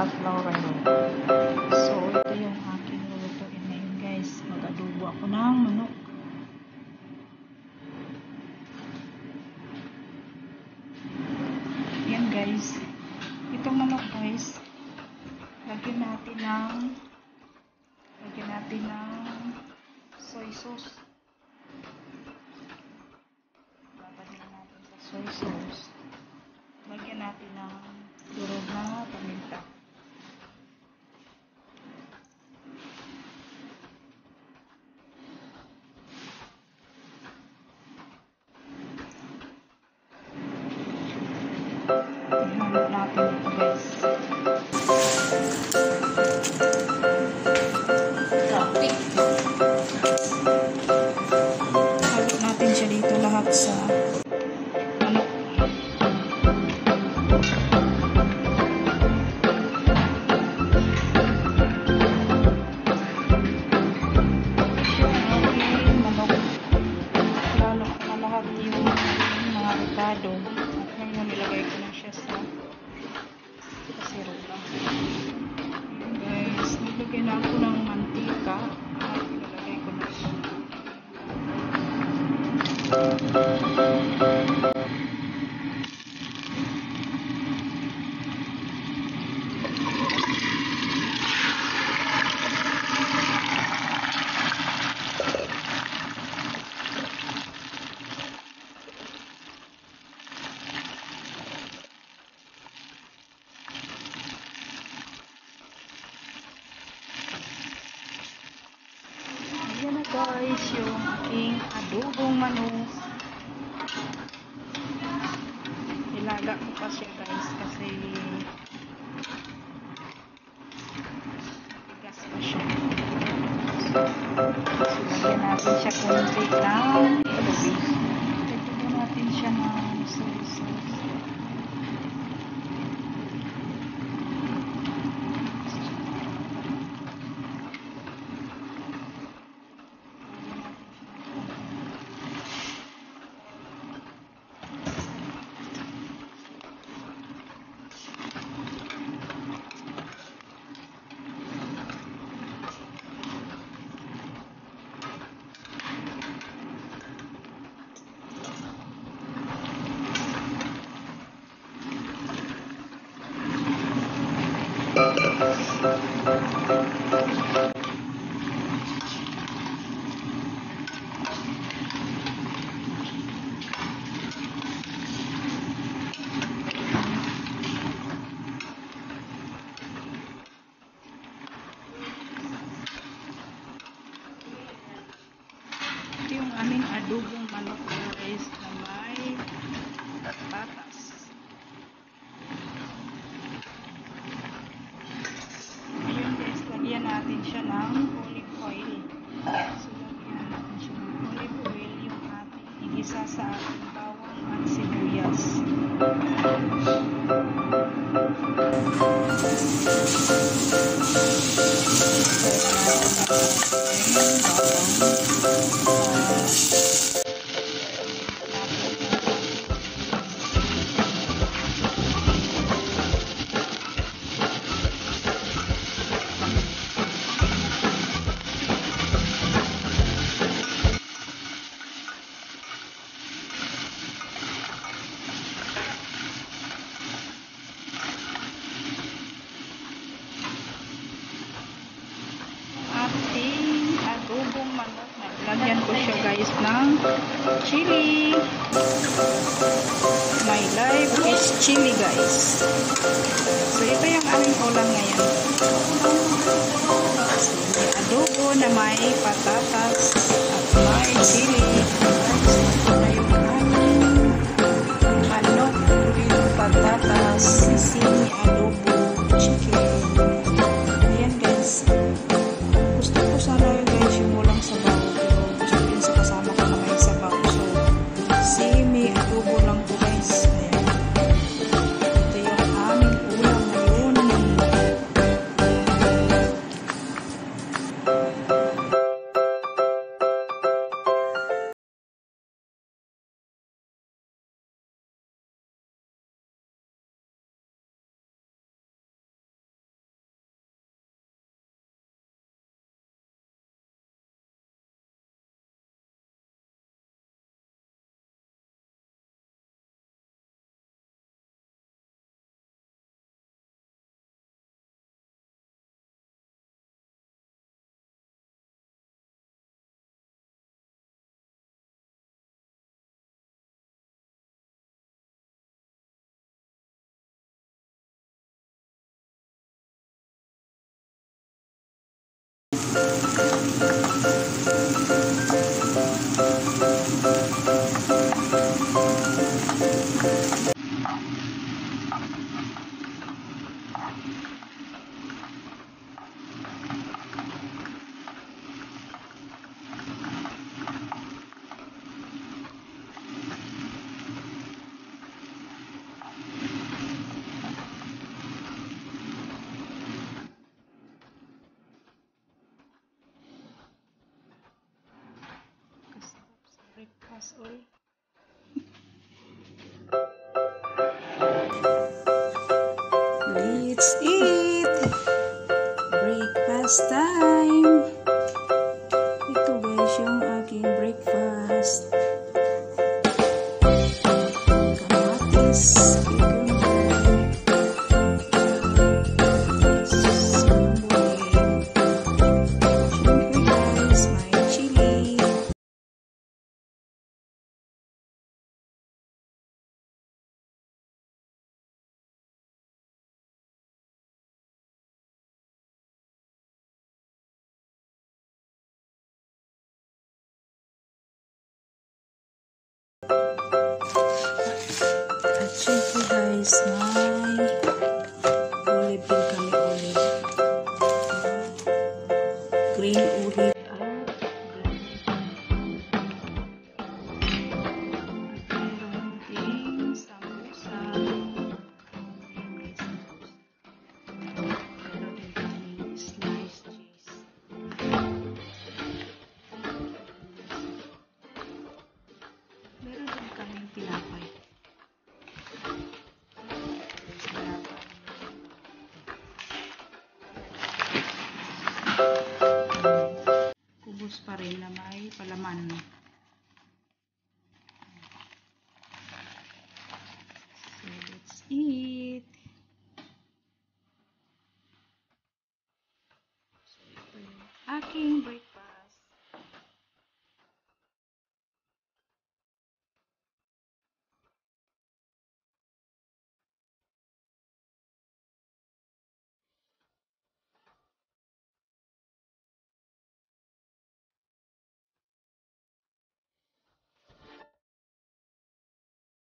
at laurel. So, ito yung aking lulutuin ngayon guys. Mag-adobo ako ng manok. Yan guys. Itong manok guys, lagyan natin ng lagyan natin ng soy sauce. Babagyan natin sa soy sauce. Lagyan natin ng durog na paminta. Guys, yung aking adobong manok. Ilaga ko pa siya guys kasi tigas pa siya. So, lagyan natin siya konti ng tubig. Lagyan natin siya ng sauce. Thank you. Thank you. Ko siya guys ng chili. My life is chili guys. So ito yung aming ulam ngayon. So, may adobo na may patatas at may chili. Música breakfast oy. Let's eat! Breakfast time! Ito guys yung At syempre guys, may tinapay. Kubos pa rin na may palaman.